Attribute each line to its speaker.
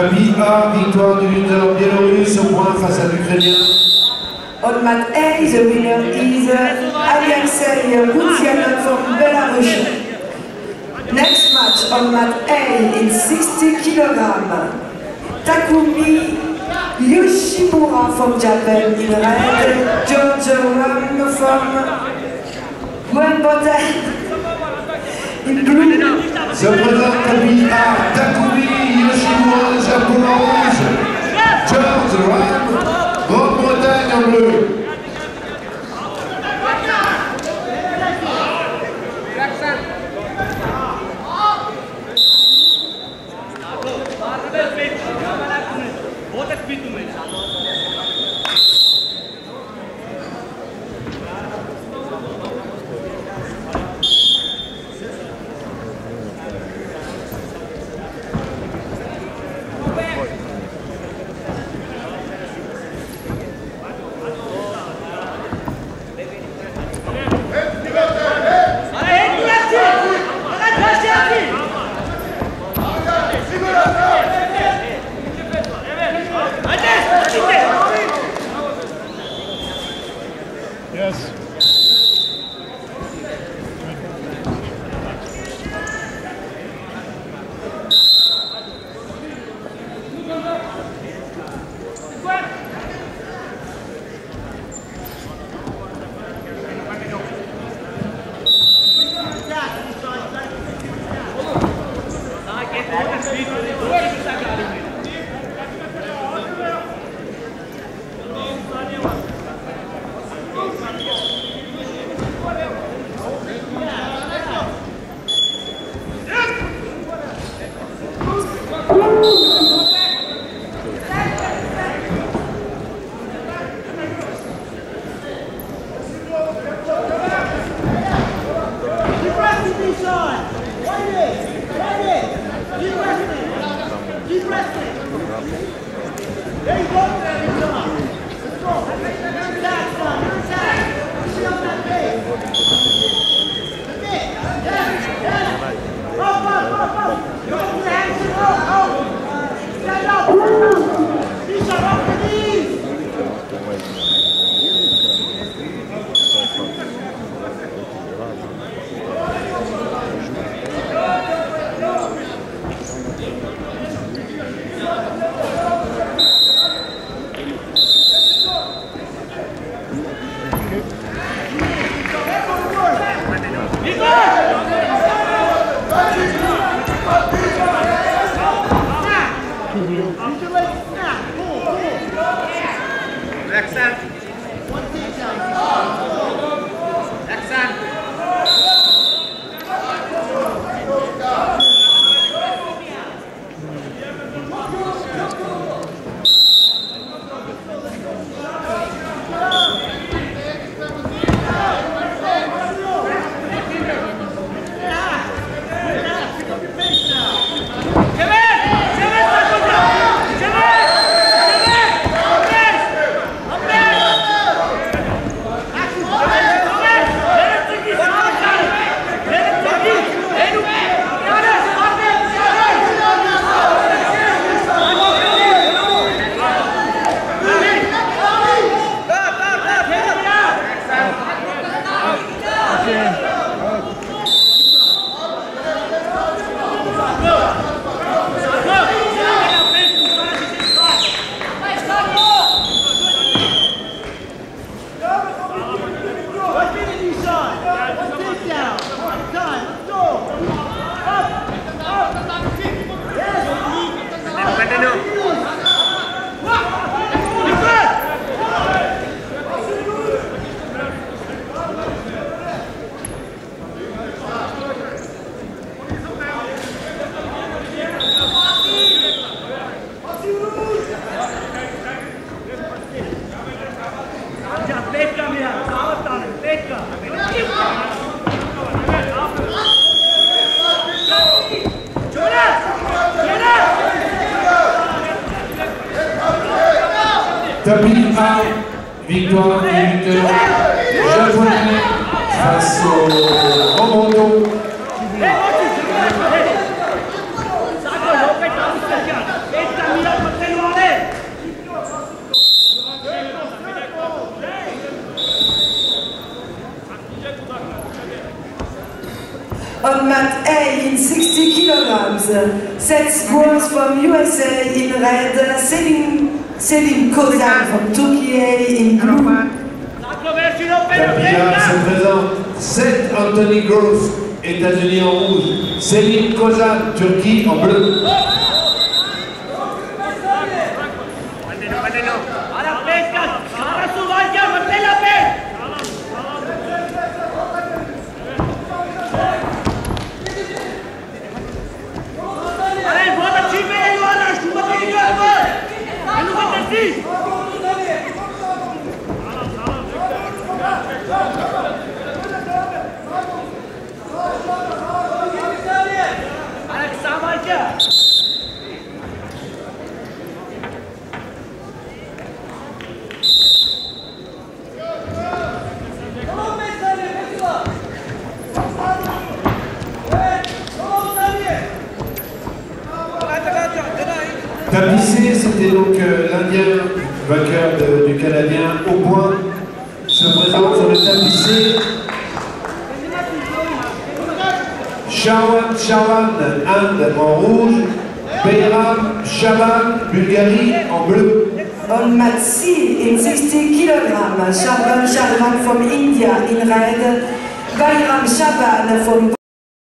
Speaker 1: Tapis A, victoire du lutteur biélorusse au point face à l'Ukrainien.
Speaker 2: On mat A, the winner is Alexei Lucianov from Belarus. Next match on mat A in 60 kg. Takumi Yoshimura from Japan in red, George Ram from Wimbledon in blue.
Speaker 1: Se présente tapis A, Takumi Jones right. Ryan, Baltimore Daniel Blue. Yes. Keep you Keep wrestling! They
Speaker 3: both Hitler! Tapis victoire et victoire face au
Speaker 2: On mat A in 60 kilograms, sets goals from USA in red, selling Selim Kozan from Turkey in
Speaker 1: là se présente Seth Anthony Gross, États-Unis en rouge. Selim Kozan, Turquie en bleu. Donc euh, l'Indien vainqueur du Canadien au point. Se présente sur le tapissé. Shawan Shawan, Inde en rouge. Bayram Shaban, Bulgarie en bleu.
Speaker 2: On C in 60 kilograms, Sharvan Sharman from India in red, Bayram Shaban from